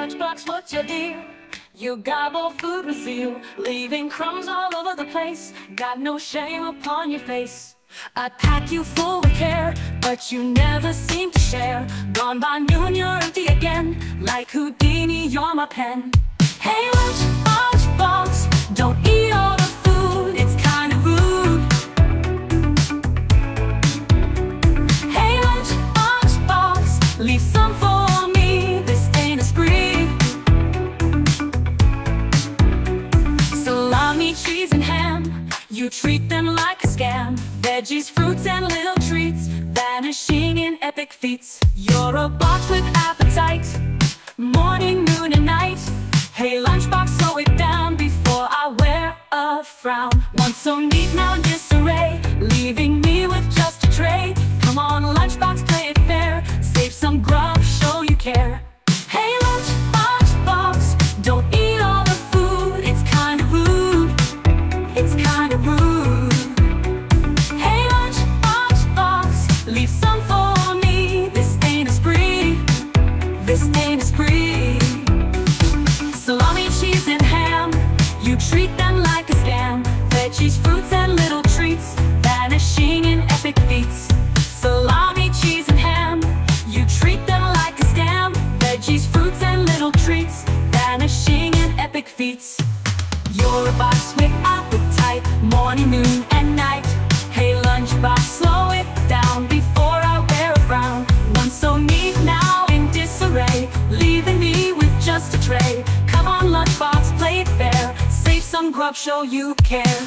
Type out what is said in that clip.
lunchbox, what's your deal? You gobble food with zeal, leaving crumbs all over the place. Got no shame upon your face. I pack you full with care, but you never seem to share. Gone by noon, you're empty again. Like Houdini, you're my pen. Hey, lunch, cheese, and ham, you treat them like a scam. Veggies, fruits, and little treats, vanishing in epic feats. You're a box with appetite, morning, noon, and night. Hey, lunchbox, slow it down before I wear a frown. Once so neat, now Hey, lunch, lunchbox, leave some for me. This ain't a spree. This ain't a spree. Salami, cheese, and ham, you treat them like a scam. Veggies, fruits, and little treats, vanishing in epic feats. Salami, cheese, and ham, you treat them like a scam. Veggies, fruits, and little treats, vanishing in epic feats. You're a boss with tray. Come on, lunchbox, play it fair. Save some grub, show you care.